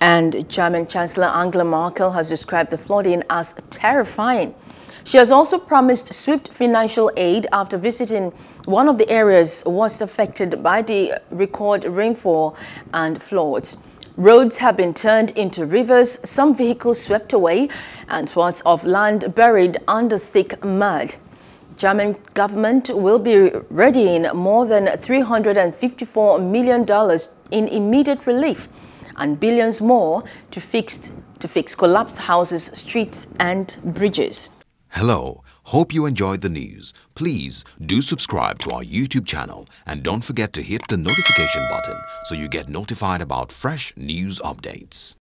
And German Chancellor Angela Merkel has described the flooding as terrifying. She has also promised swift financial aid after visiting one of the areas worst affected by the record rainfall and floods. Roads have been turned into rivers, some vehicles swept away, and parts of land buried under thick mud. German government will be readying more than $354 million in immediate relief and billions more to fix, to fix collapsed houses, streets and bridges. Hello. Hope you enjoyed the news. Please do subscribe to our YouTube channel and don't forget to hit the notification button so you get notified about fresh news updates.